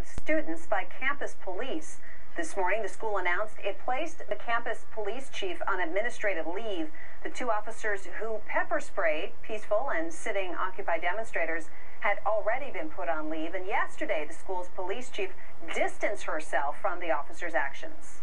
of students by campus police. This morning, the school announced it placed the campus police chief on administrative leave. The two officers who pepper sprayed peaceful and sitting Occupy demonstrators had already been put on leave, and yesterday the school's police chief distanced herself from the officers' actions.